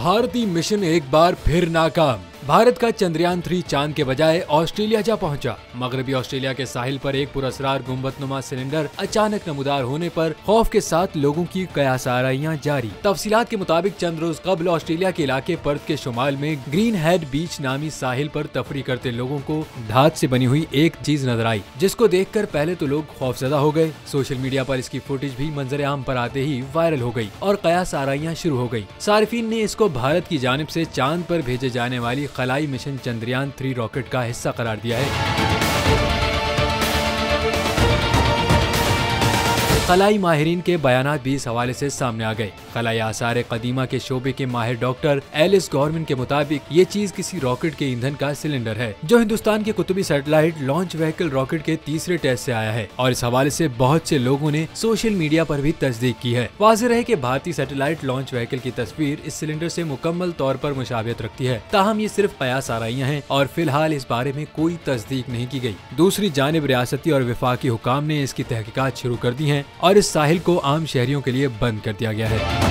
भारतीय मिशन एक बार फिर नाकाम। भारत का चंद्रयान थ्री चाँद के बजाय ऑस्ट्रेलिया जा पहुँचा। मगरबी ऑस्ट्रेलिया के साहिल पर एक पुरस्कार गुम्बदनुमा सिलेंडर अचानक नमदार होने पर खौफ के साथ लोगों की कयास आराइयाँ जारी। तफसीलात के मुताबिक चंद रोज कबल ऑस्ट्रेलिया के इलाके पर्थ के शुमाल में ग्रीन हेड बीच नामी साहिल पर तफरी करते लोगों को धात से बनी हुई एक चीज़ नज़र आई, जिसको देख कर पहले तो लोग खौफजदा हो गए। सोशल मीडिया पर इसकी फुटेज भी मंजर आम पर आते ही वायरल हो गई और कयास आराइयाँ शुरू हो गई सार्फिन ने इसको भारत की जानब ऐसी चाँद आरोप भेजे जाने वाली खलाई मिशन चंद्रयान थ्री रॉकेट का हिस्सा करार दिया है। खलाई माहरीन के बयान भी इस हवाले से सामने आ गए। खलाई आसार कदीमा के शोबे के माहिर डॉक्टर एलिस गवर्नमेंट के मुताबिक, ये चीज़ किसी रॉकेट के ईंधन का सिलेंडर है, जो हिंदुस्तान के कुतुबी सैटेलाइट लॉन्च व्हीकल रॉकेट के तीसरे टेस्ट ऐसी आया है। और इस हवाले ऐसी बहुत से लोगों ने सोशल मीडिया आरोप भी तस्दीक की है। वाज रहे की भारतीय सैटेलाइट लॉन्च व्हीकल की तस्वीर इस सिलेंडर ऐसी मुकम्मल तौर आरोप मुशाबियत रखती है। ताहम ये सिर्फ़ कयास आराइयाँ हैं और फ़िलहाल इस बारे में कोई तस्दीक नहीं की गई दूसरी जानब रियासती और विफाकी हुकाम ने इसकी तहकीकत शुरू कर दी है। और इस साहिल को आम शहरियों के लिए बंद कर दिया गया है।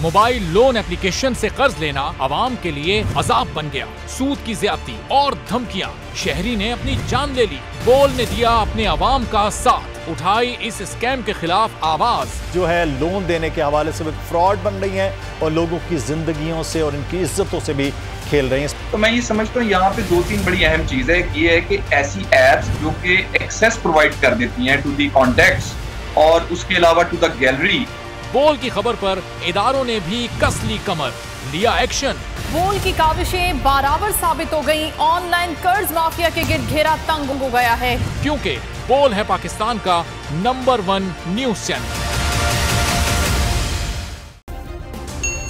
मोबाइल लोन एप्लीकेशन से कर्ज लेना आवाम के लिए अजाब बन गया। सूद की ज्यादती और धमकियाँ। शहरी ने अपनी जान ले ली। बोल ने दिया अपने आवाम का साथ। उठाई इस स्कैम के खिलाफ आवाज़। जो है लोन देने के हवाले से फ्रॉड बन रही है और लोगों की जिंदगियों से और इनकी इज्जतों से भी खेल रही हैं तो मैं ये समझता हूँ यहाँ पे दो तीन बड़ी अहम चीज़ है ये है कि ऐसी एप्स जो कि एक्सेस प्रोवाइड कर देती हैं टू दी कॉन्टेक्ट्स और उसके अलावा टू द गैलरी बोल की खबर पर इदारों ने भी कस ली कमर लिया एक्शन बोल की काविशें बराबर साबित हो गई ऑनलाइन कर्ज माफिया के गिर घेरा तंग हो गया है। क्योंकि बोल है पाकिस्तान का number one news channel